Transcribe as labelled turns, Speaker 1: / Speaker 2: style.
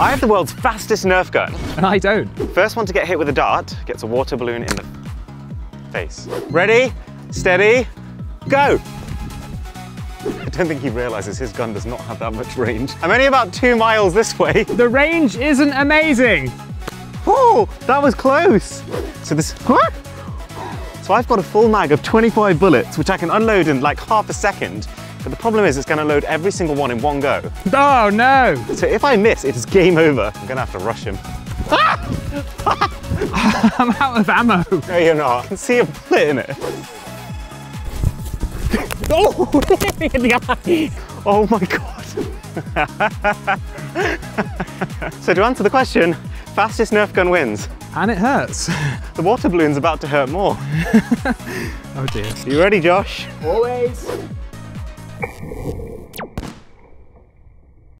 Speaker 1: I have the world's fastest Nerf gun.
Speaker 2: And I don't.
Speaker 1: First one to get hit with a dart gets a water balloon in the face. Ready, steady, go! I don't think he realizes his gun does not have that much range. I'm only about two miles this way.
Speaker 2: The range isn't amazing.
Speaker 1: Oh, that was close. So this, what? So I've got a full mag of 25 bullets, which I can unload in like half a second. But the problem is it's gonna load every single one in one go.
Speaker 2: Oh no.
Speaker 1: So if I miss, it is game over. I'm gonna have to rush him.
Speaker 2: I'm out of ammo.
Speaker 1: No, you're not. I can see a bullet in it.
Speaker 2: Oh, in the eye.
Speaker 1: Oh my God. so to answer the question, fastest Nerf gun wins.
Speaker 2: And it hurts.
Speaker 1: The water balloon's about to hurt more.
Speaker 2: Oh dear.
Speaker 1: You ready, Josh?
Speaker 2: Always.